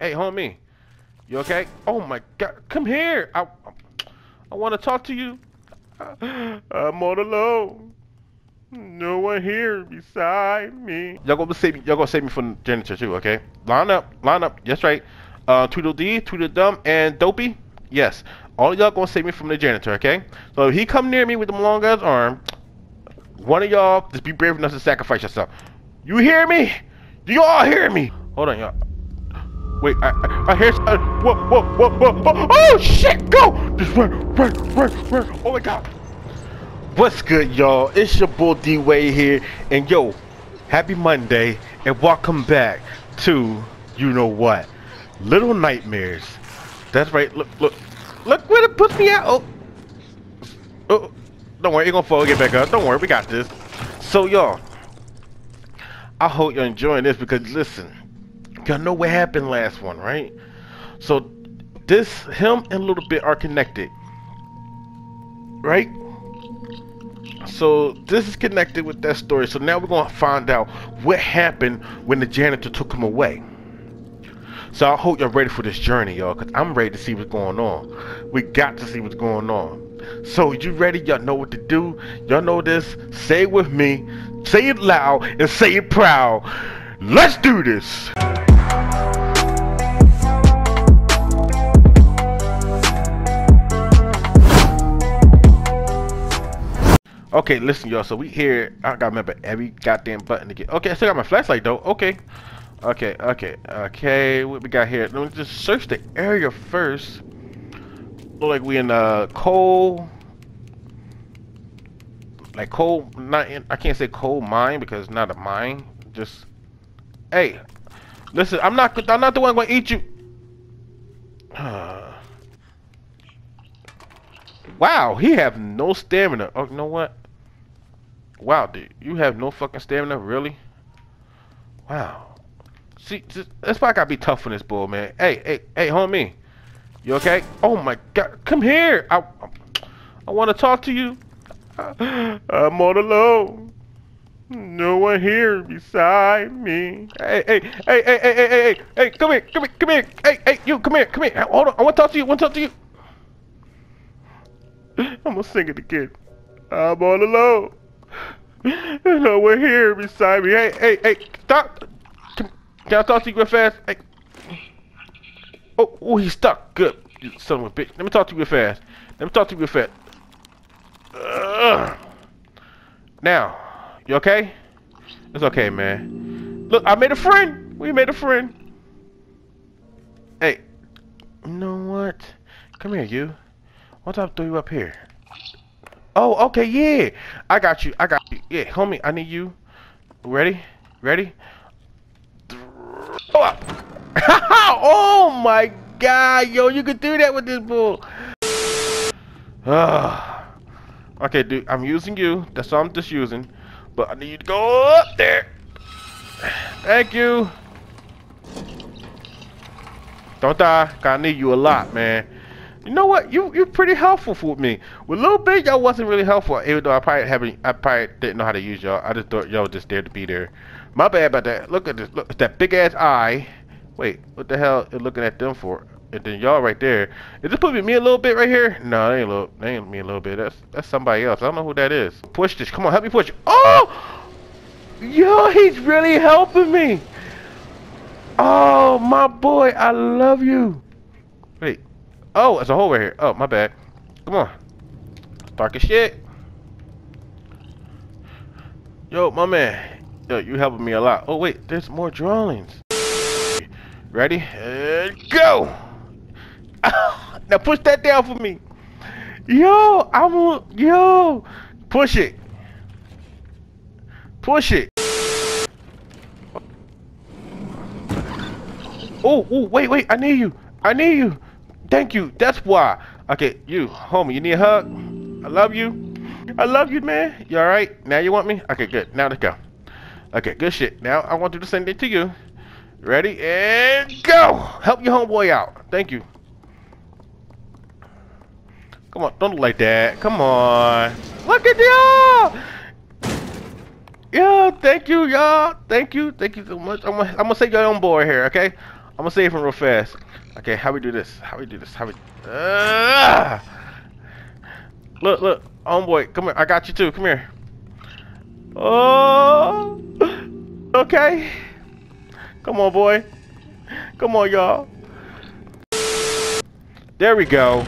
hey, homie. You okay? Oh my God, come here. I, I want to talk to you. I'm all alone. No one here beside me. Y'all gonna save me. Y'all gonna save me from the janitor too, okay? Line up, line up. That's right. Uh, Tweedledee, Tweedledum, and Dopey. Yes, all y'all gonna save me from the janitor, okay? So if he come near me with the long ass arm, one of y'all just be brave enough to sacrifice yourself. You hear me? Do you all hear me? Hold on, y'all. Wait, I, I, I hear something. Whoa, whoa, whoa, whoa, whoa. Oh, shit, go! Just run, run, run, run. Oh, my God. What's good, y'all? It's your boy D-Way here. And, yo, happy Monday. And welcome back to, you know what, Little Nightmares. That's right. Look, look. Look where it puts me at. Oh. Oh. Don't worry, you're gonna fall, get back up. Don't worry, we got this. So, y'all, I hope you're enjoying this because, listen, y'all know what happened last one, right? So, this, him and little bit are connected, right? So, this is connected with that story. So, now we're gonna find out what happened when the janitor took him away. So, I hope y'all ready for this journey, y'all, because I'm ready to see what's going on. We got to see what's going on. So you ready? Y'all know what to do. Y'all know this. Say it with me. Say it loud and say it proud. Let's do this. Okay, listen, y'all. So we here. I gotta remember every goddamn button to get. Okay, I still got my flashlight though. Okay, okay, okay, okay. What we got here? Let me just search the area first. Look like we in uh coal. Like coal, not in. I can't say coal mine because not a mine. Just, hey, listen. I'm not. I'm not the one to eat you. wow, he have no stamina. Oh, you know what? Wow, dude. You have no fucking stamina, really? Wow. See, that's why I gotta be tough on this bull, man. Hey, hey, hey, homie. You okay? Oh my god, come here. I, I want to talk to you. I'm all alone. No one here beside me. Hey, hey, hey, hey, hey, hey, hey, hey, come here, come here, come here. Hey, hey, you, come here, come here. Hold on, I want to talk to you, I want to talk to you. I'm gonna sing it again. I'm all alone. No one here beside me. Hey, hey, hey, stop. Can, can I talk to you real fast? Hey. Oh, oh, he's stuck. Good. You son of a bitch. Let me talk to you real fast. Let me talk to you real fast. Now, you okay? It's okay, man. Look, I made a friend. We made a friend. Hey, you know what? Come here, you. What's up, throw you up here? Oh, okay, yeah. I got you. I got you. Yeah, homie, I need you. Ready? Ready? Oh, oh my god, yo, you could do that with this bull. Okay, dude, I'm using you. That's all I'm just using. But I need you to go up there. Thank you. Don't die. I need you a lot, man. You know what? You you're pretty helpful for me. With little bit, y'all wasn't really helpful. Even though I probably haven't, I probably didn't know how to use y'all. I just thought y'all just there to be there. My bad about that. Look at this. Look, that big ass eye. Wait, what the hell is looking at them for? And then y'all right there. Is this putting me a little bit right here? No, that ain't, little, that ain't me a little bit. That's that's somebody else. I don't know who that is. Push this. Come on, help me push. Oh! Yo, he's really helping me. Oh, my boy, I love you. Wait. Oh, there's a hole right here. Oh, my bad. Come on. dark as shit. Yo, my man. Yo, you helping me a lot. Oh, wait, there's more drawings. Ready? And go! now push that down for me. Yo, I want, yo, push it. Push it. Oh, oh, wait, wait, I need you. I need you. Thank you. That's why. Okay, you, homie, you need a hug? I love you. I love you, man. You alright? Now you want me? Okay, good. Now let's go. Okay, good shit. Now I want to do the same thing to you. Ready? And go! Help your homeboy out. Thank you. Come on, don't look like that. Come on. Look at y'all! Yeah, thank you, y'all. Thank you. Thank you so much. I'm gonna, I'm gonna say your own boy here, okay? I'm gonna save him real fast. Okay, how we do this? How we do this? How we? Uh, look, look, homeboy, come here. I got you too. Come here. Oh, okay. Come on, boy. Come on, y'all. There we go.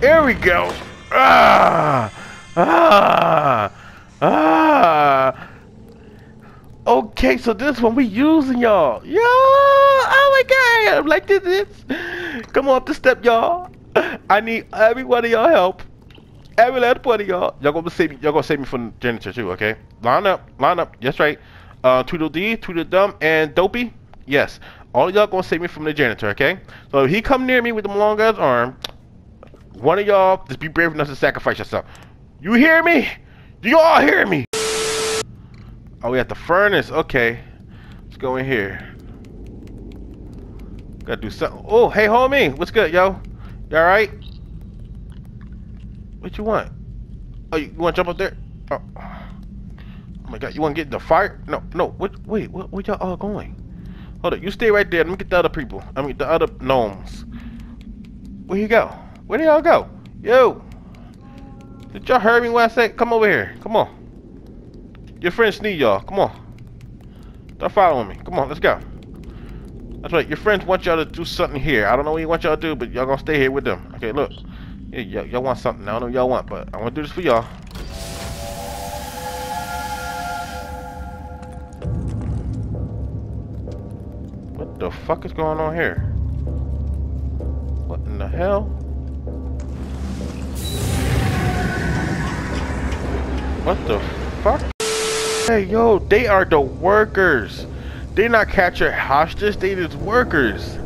There we go. Ah, ah, ah. Okay, so this one we using y'all. Yo, oh my god, I'm like this. this. Come on up the step, y'all. I need every one of y'all help. Every last one of y'all. Y'all gonna save me. Y'all gonna save me from the janitor too, okay? Line up, line up. That's right. Uh, Tweedledee, Tweedledum, and Dopey. Yes, all y'all gonna save me from the janitor, okay? So if he come near me with the long ass arm, one of y'all just be brave enough to sacrifice yourself. You hear me? Do you all hear me? Oh, we at the furnace. Okay. Let's go in here. Gotta do something. Oh, hey, homie. What's good, yo? You alright? What you want? Oh, you, you want to jump up there? Oh. oh my god, you want to get in the fire? No, no. What, wait, where, where y'all all going? Hold up, you stay right there. Let me get the other people. I mean, the other gnomes. Where you go? Where do y'all go? Yo! Did y'all hear me when I said, come over here? Come on. Your friends need y'all. Come on. Start following me. Come on, let's go. That's right. Your friends want y'all to do something here. I don't know what you want y'all to do, but y'all gonna stay here with them. Okay, look. Yeah, y'all want something. I don't know y'all want, but I want to do this for y'all. What the fuck is going on here? What in the hell? What the? Hey, yo, they are the workers. They not capture hostages, they just workers.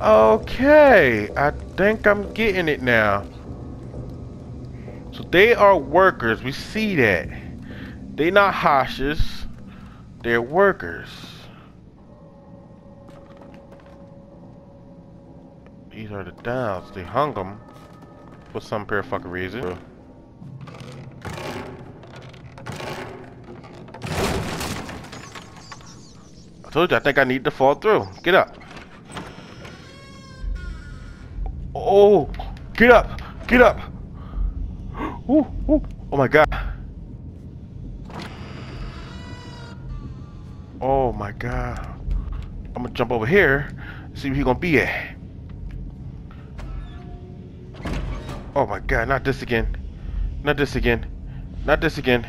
Okay, I think I'm getting it now. So they are workers, we see that. They not hostages, they're workers. These are the downs, they hung them for some pair of fucking reason. I told you, I think I need to fall through. Get up. Oh, get up, get up. Ooh, ooh. Oh my god. Oh my god. I'm gonna jump over here, see where he gonna be at. Oh my god, not this again. Not this again. Not this again.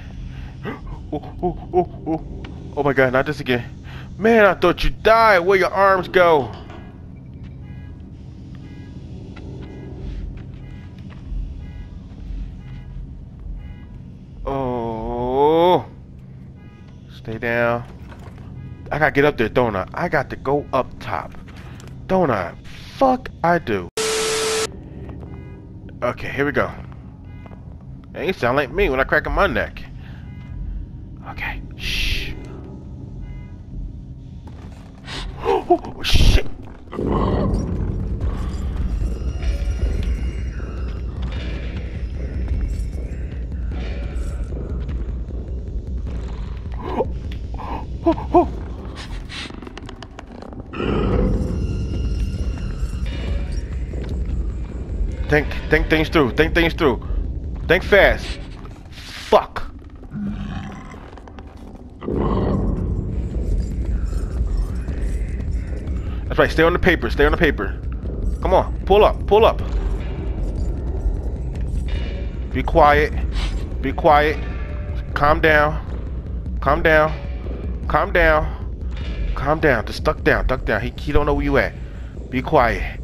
Oh, oh, oh, oh. oh my god, not this again. Man, I thought you died. Where your arms go? Oh. Stay down. I gotta get up there, don't I? I got to go up top. Don't I? Fuck, I do. Okay, here we go. You sound like me when I crack my neck. Okay, shh. Oh, shit. Think, think things through. Think things through. Think fast. Fuck. That's right, stay on the paper, stay on the paper. Come on, pull up, pull up. Be quiet, be quiet. Calm down, calm down, calm down, calm down. Just duck down, duck down. He, he don't know where you at. Be quiet,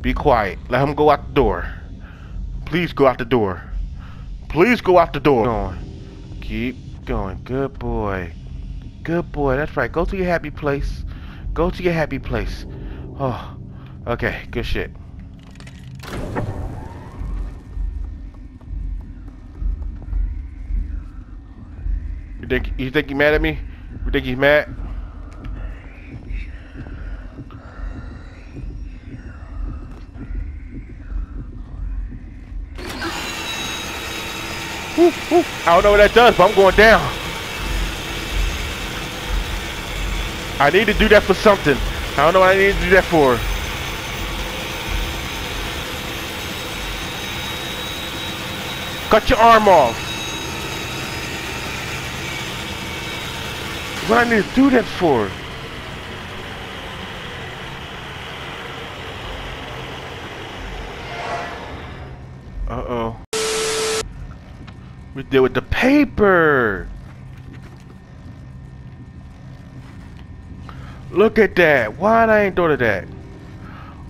be quiet. Let him go out the door. Please go out the door. Please go out the door. Keep Going. Keep going. Good boy. Good boy. That's right. Go to your happy place. Go to your happy place. Oh, okay, good shit. You think you think he's mad at me? You think he's mad? I don't know what that does, but I'm going down. I need to do that for something. I don't know what I need to do that for. Cut your arm off. What I need to do that for? Uh-oh. We deal with the paper. Look at that. Why I ain't thought of that?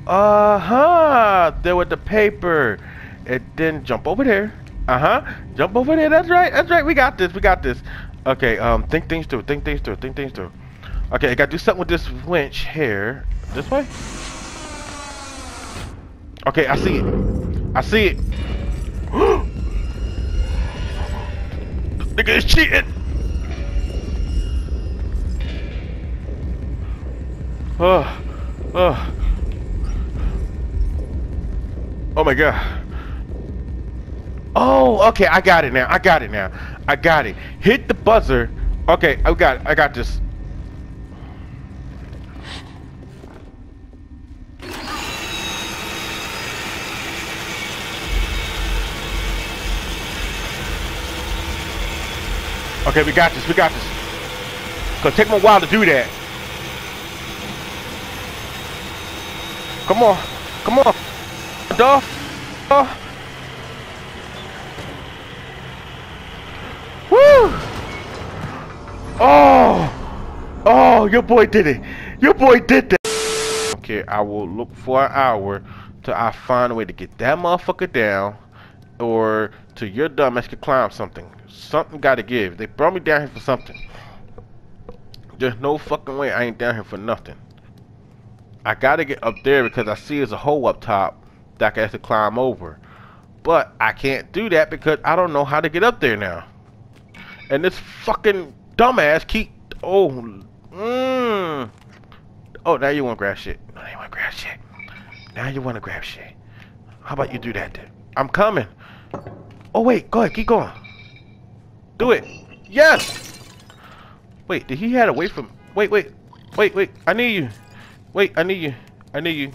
Uh-huh. There with the paper. It didn't jump over there. Uh-huh. Jump over there. That's right. That's right. We got this. We got this. Okay, um, think things through. Think things through. Think things through. Okay, I gotta do something with this winch here. This way? Okay, I see it. I see it. Nigga is cheating. Oh, oh. Oh my god. Oh, okay, I got it now. I got it now. I got it. Hit the buzzer. Okay, I got it. I got this. Okay, we got this. We got this. Cause take me a while to do that. Come on. Come on. Duff. Uh. Woo! Oh! Oh, your boy did it. Your boy did that. Okay, I will look for an hour till I find a way to get that motherfucker down or till your dumbass can climb something. Something gotta give. They brought me down here for something. There's no fucking way I ain't down here for nothing. I gotta get up there because I see there's a hole up top that I have to climb over. But I can't do that because I don't know how to get up there now. And this fucking dumbass keep oh mmm. Oh now you wanna grab shit. Now you wanna grab shit. Now you wanna grab shit. How about you do that then? I'm coming. Oh wait, go ahead, keep going. Do it. Yes! Wait, did he head away from wait, wait, wait, wait, I need you. Wait, I need you. I need you.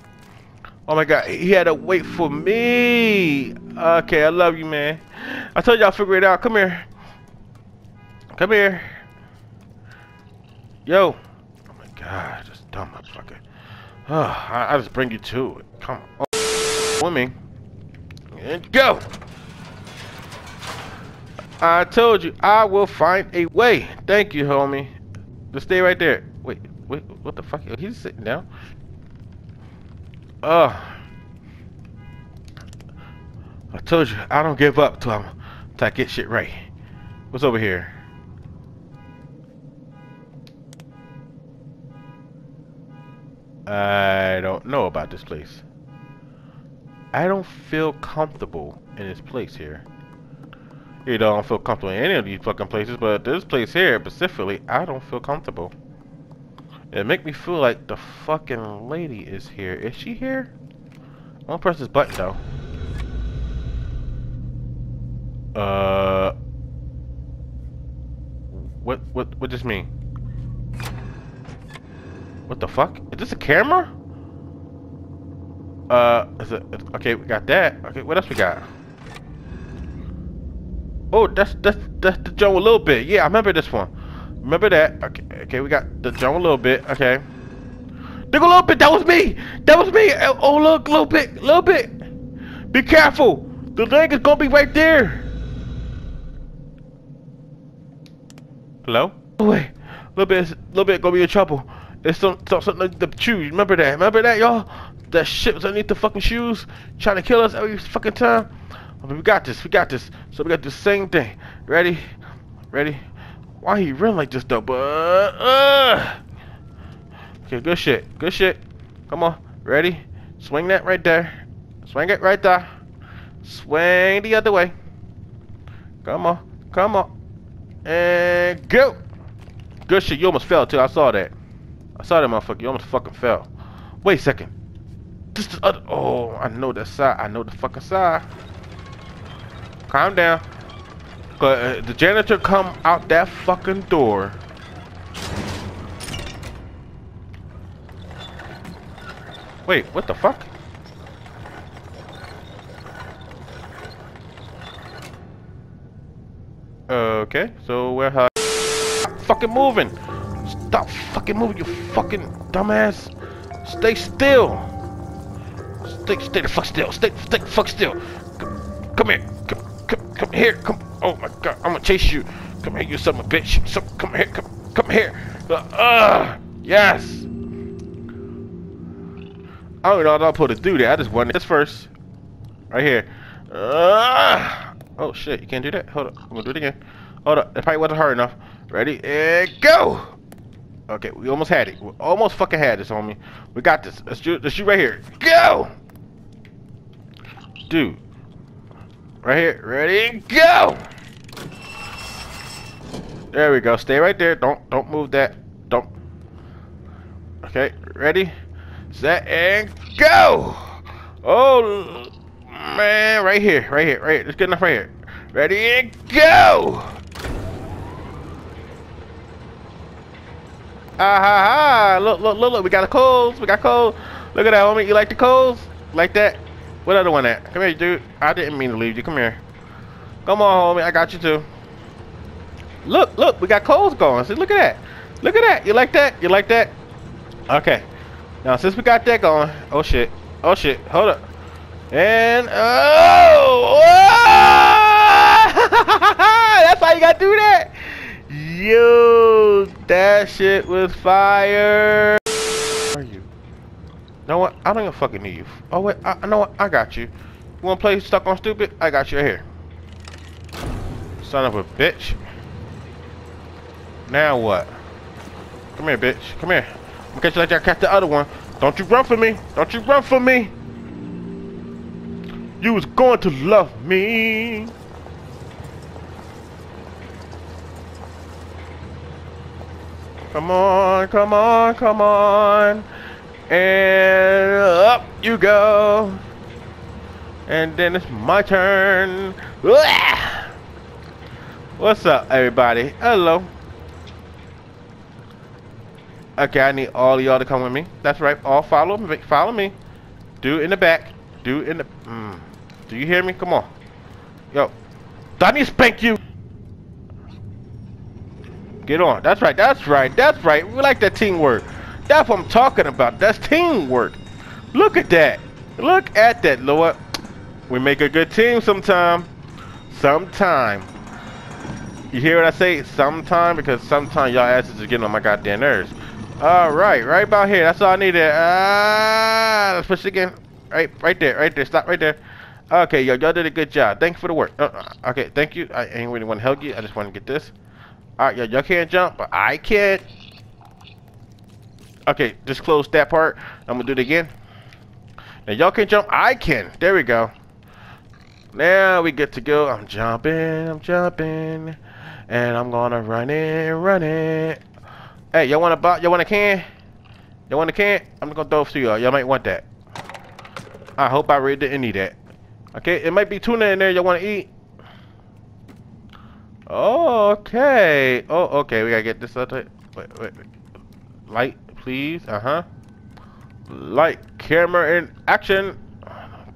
Oh my god, he had to wait for me. Okay, I love you, man. I told you I'll figure it out. Come here. Come here. Yo. Oh my god, this dumb motherfucker. Oh, I, I just bring you to it. Come on. Oh, swimming. And go. I told you, I will find a way. Thank you, homie. Just stay right there. Wait, what the fuck? He's sitting down. Oh. I told you, I don't give up till, I'm, till I get shit right. What's over here? I don't know about this place. I don't feel comfortable in this place here. You know, I don't feel comfortable in any of these fucking places, but this place here, specifically, I don't feel comfortable. It make me feel like the fucking lady is here. Is she here? I to press this button, though. Uh... What, what, what does this mean? What the fuck? Is this a camera? Uh, is it, okay, we got that. Okay, what else we got? Oh, that's that's that's the Joe a little bit. Yeah, I remember this one. Remember that? Okay, okay, we got the jump a little bit. Okay, look a little bit. That was me. That was me. Oh, oh look, a little bit, little bit. Be careful. The leg is gonna be right there. Hello? Oh wait, a little bit, little bit gonna be in trouble. It's some, something like the shoes. Remember that? Remember that, y'all? That shit was underneath the fucking shoes, trying to kill us every fucking time. We got this. We got this. So we got the same thing. Ready? Ready? Why he run like this though? But uh, okay, good shit. Good shit. Come on. Ready? Swing that right there. Swing it right there. Swing the other way. Come on. Come on. And go. Good shit. You almost fell too. I saw that. I saw that motherfucker. You almost fucking fell. Wait a second. This the other. Oh, I know that side. I know the fucking side. Calm down. Cause uh, the janitor come out that fucking door. Wait, what the fuck? Okay, so we're fucking moving. Stop fucking moving, you fucking dumbass. Stay still. Stay, stay the fuck still. Stay, stay the fuck still. Come, come here. Come, come, come here. Come. Oh my god, I'm gonna chase you. Come here, you son of a bitch. So, come here. Come, come here. Uh, uh yes. I don't know supposed to do there. I just wanted this first. Right here. Uh, oh shit, you can't do that. Hold up. I'm gonna do it again. Hold up. It probably wasn't hard enough. Ready? And go! Okay, we almost had it. We almost fucking had this, homie. We got this. Let's shoot, let's shoot right here. Go! Dude. Right here. Ready? Go! There we go. Stay right there. Don't don't move that. Don't. Okay. Ready? Set and go! Oh man, right here, right here, right here. It's good enough right here. Ready and go! Ah ha ha! Look, look, look, look. We got the coals. We got coals. Look at that, homie. You like the coals? Like that? What other one at? Come here, dude. I didn't mean to leave you. Come here. Come on, homie. I got you too. Look, look. We got coals going. See, look at that. Look at that. You like that? You like that? Okay. Now, since we got that going. Oh, shit. Oh, shit. Hold up. And, oh! That's how you got to do that. Yo, that shit was fire. Where are you? No what? I don't even fucking need you. Oh wait, I, I know what? I got you. You wanna play stuck on stupid? I got you right here. Son of a bitch. Now what? Come here, bitch. Come here. I'm gonna catch you like I catch the other one. Don't you run for me. Don't you run for me. You was going to love me. Come on, come on, come on. And up you go. And then it's my turn. What's up, everybody? Hello. Okay, I need all y'all to come with me. That's right. All follow me. Follow me. Do in the back. Do in the. Mm. Do you hear me? Come on. Yo. Donnie spank you. Get on. That's right. That's right. That's right. We like that teamwork. That's what I'm talking about. That's teamwork. Look at that. Look at that, Lord. We make a good team sometime. Sometime. You hear what I say? Sometime? Because sometimes y'all asses are getting on my goddamn nerves. Alright, right about here. That's all I needed. Ah, let's push it again. Right, right there, right there. Stop right there. Okay, y'all did a good job. Thank you for the work. Uh, okay, thank you. I ain't really want to hug you. I just want to get this. Alright, y'all can't jump, but I can. Okay, just close that part. I'm gonna do it again. Now y'all can jump. I can. There we go. Now we get to go. I'm jumping. I'm jumping. And I'm gonna run it, run it. Hey, y'all want a bot? Y'all want a can? Y'all want a can? I'm gonna throw it to y'all. Y'all might want that. I hope I really didn't need that. Okay, it might be tuna in there. Y'all want to eat? Oh, okay. Oh, okay. We gotta get this other. Wait, wait, wait. Light, please. Uh huh. Light, camera, in action.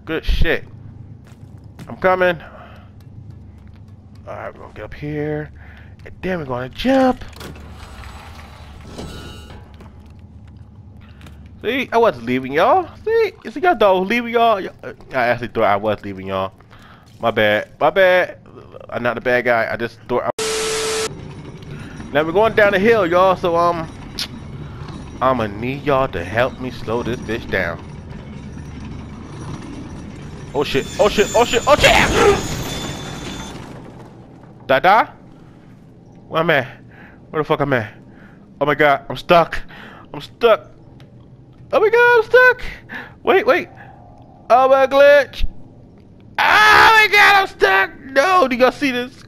Good shit. I'm coming. Alright, we're gonna get up here. And then we're gonna jump. See, I wasn't leaving y'all. See, see y'all was leaving y'all. I actually thought I was leaving y'all. My bad. My bad. I'm not a bad guy. I just thought. I... Now we're going down the hill, y'all. So um, I'ma need y'all to help me slow this bitch down. Oh shit! Oh shit! Oh shit! Oh shit! Did I Where am I? Where the fuck am I? Oh my god! I'm stuck. I'm stuck. Oh my god! I'm stuck. Wait! Wait! Oh my glitch! Ah, oh my god, I'm stuck! No, do y'all see this?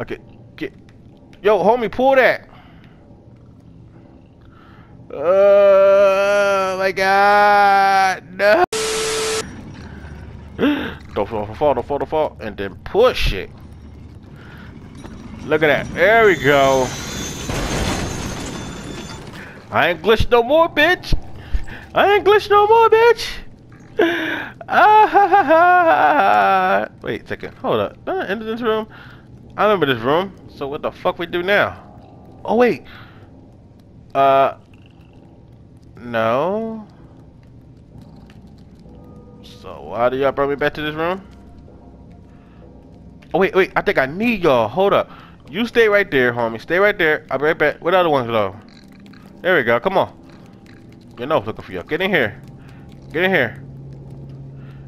Okay, get Yo, homie, pull that. Oh my god, no! don't fall, don't fall, don't fall, don't fall, and then push it. Look at that. There we go. I ain't glitch no more, bitch. I ain't glitch no more, bitch. Ah, ha, ha, ha. Wait a second. Hold up. Did I enter this room? I remember this room. So what the fuck we do now? Oh, wait. Uh. No. So why do y'all bring me back to this room? Oh, wait, wait. I think I need y'all. Hold up. You stay right there, homie. Stay right there. I'll be right back. The other ones though? There we go. Come on. You know, looking for you. Get in here. Get in here.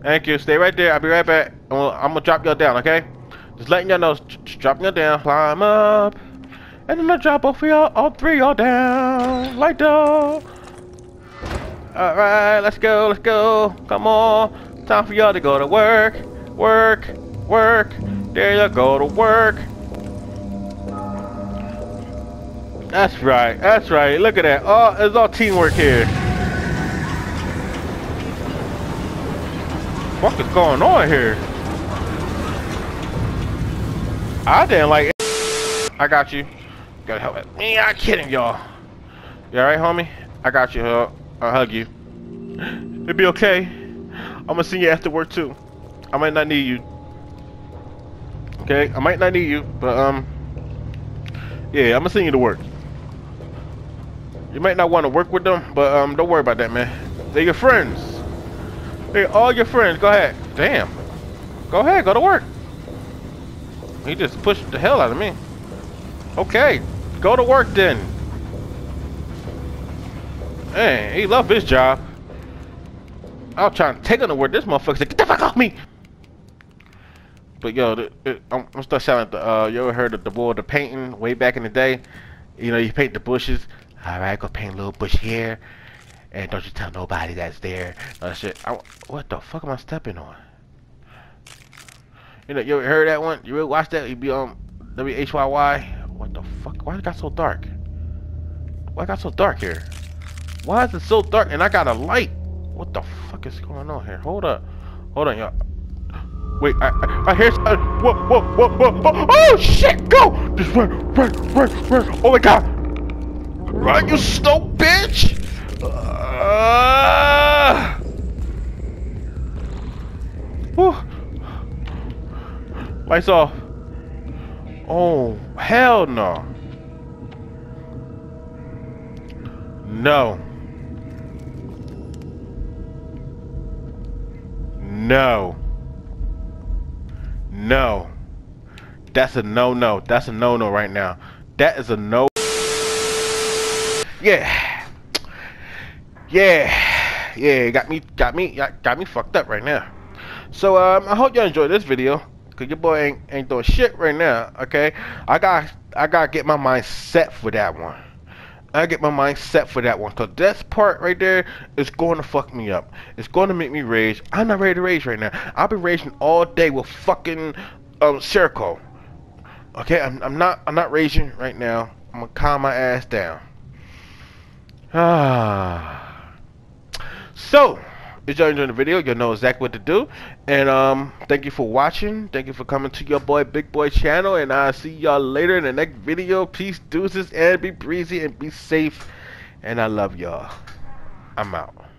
Thank you. Stay right there. I'll be right back. I'm gonna drop y'all down, okay? Just letting y'all know. Just dropping y'all down. Climb up. And then I drop both of y'all, all three y'all down. Like that. Alright, let's go, let's go. Come on. Time for y'all to go to work. Work. Work. There you go to work. That's right, that's right. Look at that. Oh, it's all teamwork here. What is going on here? I didn't like it. I got you. Gotta help. Me, I'm kidding y'all. You alright, homie? I got you. I'll, I'll hug you. It'll be okay. I'm gonna see you after work too. I might not need you. Okay, I might not need you, but um, yeah, I'm gonna send you to work. You might not want to work with them, but um, don't worry about that, man. They're your friends. They're all your friends. Go ahead. Damn. Go ahead. Go to work. He just pushed the hell out of me. Okay. Go to work then. Hey, he loved his job. I was trying to take him to work. This motherfucker said, get the fuck off me. But yo, the, it, I'm, I'm still shouting. The, uh, you ever heard of the boy the painting way back in the day? You know, you paint the bushes. Alright, go paint a little bush here. And don't you tell nobody that's there. No shit. I, what the fuck am I stepping on? You know, you ever heard that one? You ever watch that? You be on WHYY? What the fuck? Why it got so dark? Why it got so dark here? Why is it so dark and I got a light? What the fuck is going on here? Hold up. Hold on, y'all. Wait, I, I, I hear something. Whoa, whoa, whoa, whoa, whoa. Oh, shit, go! Just run, run, run, run. Oh my god. Run, you snow bitch! Uh, Lights off. Oh, hell no. No. No. No. That's a no-no. That's a no-no right now. That is a no. Yeah. Yeah. Yeah, got me got me got me fucked up right now. So um I hope y'all enjoyed this video. Cause your boy ain't ain't doing shit right now, okay? I got I gotta get my mind set for that one. I get my mind set for that one. Cause this part right there is going to fuck me up. It's going to make me rage. I'm not ready to rage right now. I've been raging all day with fucking um Circle. Okay, I'm I'm not I'm not raging right now. I'm gonna calm my ass down. Ah. So, if y'all enjoyed the video, you'll know exactly what to do. And um, thank you for watching. Thank you for coming to your boy Bigboi channel. And I'll see y'all later in the next video. Peace, deuces, and be breezy and be safe. And I love y'all. I'm out.